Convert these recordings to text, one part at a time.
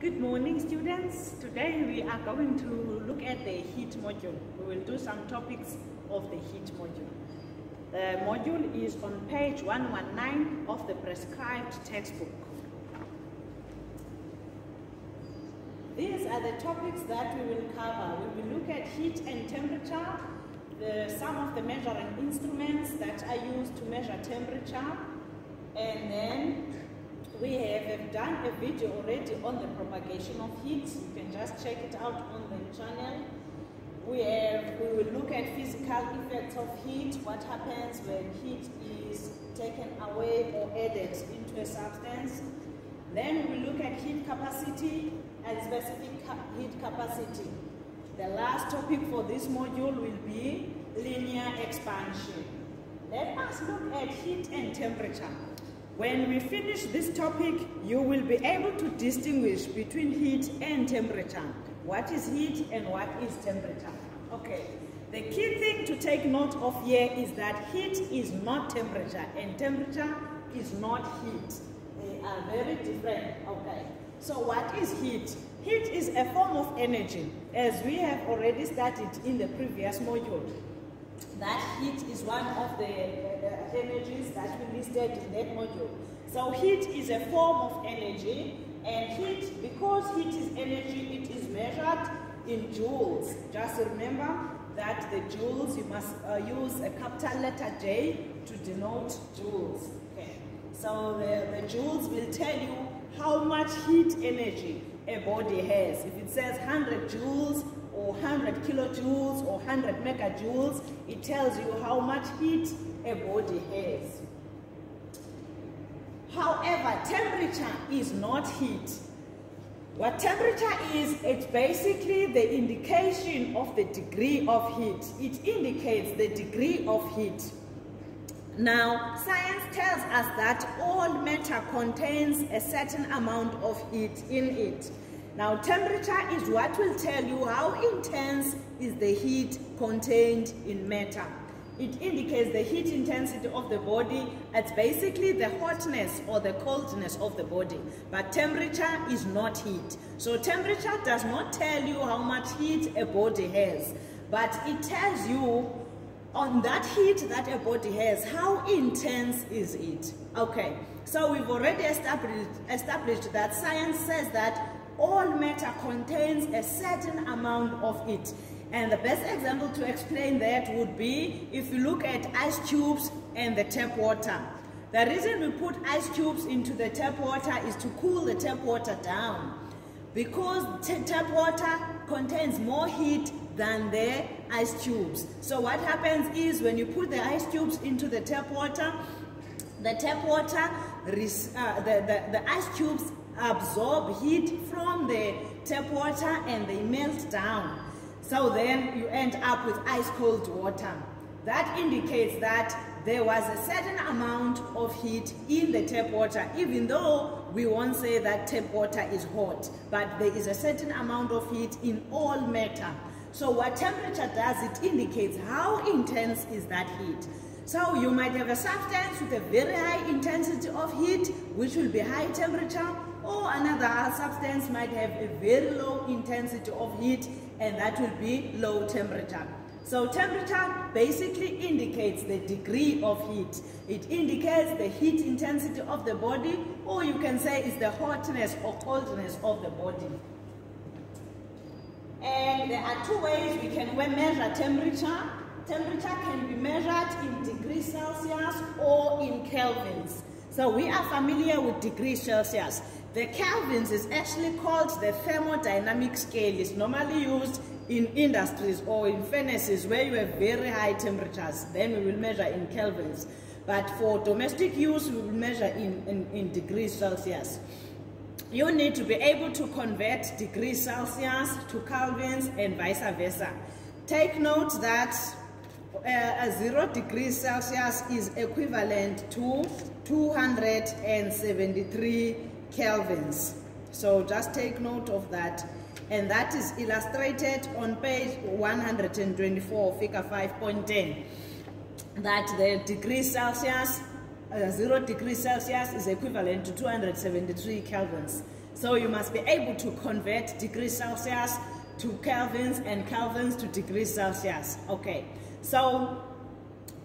Good morning students. Today we are going to look at the heat module. We will do some topics of the heat module. The module is on page 119 of the prescribed textbook. These are the topics that we will cover. We will look at heat and temperature, the, some of the measuring instruments that are used to measure temperature, and then we have done a video already on the propagation of heat. You can just check it out on the channel. We, have, we will look at physical effects of heat, what happens when heat is taken away or added into a substance. Then we will look at heat capacity and specific heat capacity. The last topic for this module will be linear expansion. Let us look at heat and temperature. When we finish this topic, you will be able to distinguish between heat and temperature. What is heat and what is temperature? Okay, the key thing to take note of here is that heat is not temperature and temperature is not heat. They are very different, okay? So what is heat? Heat is a form of energy, as we have already studied in the previous module. That heat is one of the uh, energies that we listed in that module. So heat is a form of energy and heat, because heat is energy, it is measured in joules. Just remember that the joules, you must uh, use a capital letter J to denote joules. Okay. So the, the joules will tell you how much heat energy a body has. If it says 100 joules or 100 kilojoules or 100 megajoules, it tells you how much heat a body has. However, temperature is not heat. What temperature is, it's basically the indication of the degree of heat. It indicates the degree of heat. Now, science tells us that all matter contains a certain amount of heat in it. Now, temperature is what will tell you how intense is the heat contained in matter. It indicates the heat intensity of the body. It's basically the hotness or the coldness of the body. But temperature is not heat. So temperature does not tell you how much heat a body has. But it tells you on that heat that a body has, how intense is it? Okay, so we've already established, established that science says that all matter contains a certain amount of it. And the best example to explain that would be if you look at ice cubes and the tap water. The reason we put ice cubes into the tap water is to cool the tap water down. Because tap water contains more heat than the ice cubes. So what happens is when you put the ice cubes into the tap water, the tap water, uh, the, the, the ice cubes absorb heat from the tap water and they melt down. So then you end up with ice cold water. That indicates that there was a certain amount of heat in the tap water, even though we won't say that tap water is hot, but there is a certain amount of heat in all matter. So what temperature does, it indicates how intense is that heat. So you might have a substance with a very high intensity of heat, which will be high temperature, or another substance might have a very low intensity of heat, and that will be low temperature. So temperature basically indicates the degree of heat. It indicates the heat intensity of the body, or you can say it's the hotness or coldness of the body. And there are two ways we can measure temperature. Temperature can be measured in degrees Celsius or in kelvins. So we are familiar with degrees Celsius. The kelvins is actually called the thermodynamic scale. It's normally used in industries or in furnaces where you have very high temperatures. Then we will measure in kelvins. But for domestic use, we will measure in, in, in degrees Celsius you need to be able to convert degrees Celsius to kelvins and vice versa. Take note that uh, a zero degrees Celsius is equivalent to 273 kelvins. So just take note of that. And that is illustrated on page 124, figure 5.10. That the degrees Celsius uh, 0 degrees Celsius is equivalent to 273 kelvins. So you must be able to convert degrees Celsius to kelvins and kelvins to degrees Celsius. Okay, so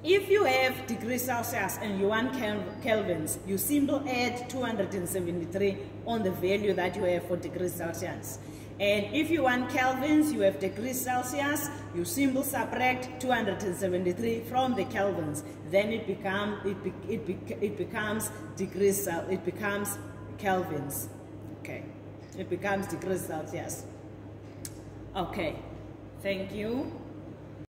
if you have degrees Celsius and you want kelvins, you simply add 273 on the value that you have for degrees Celsius. And if you want kelvins, you have degrees Celsius, you simply subtract 273 from the kelvins. Then it, become, it, be, it, be, it becomes degrees, it becomes kelvins. Okay, it becomes degrees Celsius. Okay, thank you.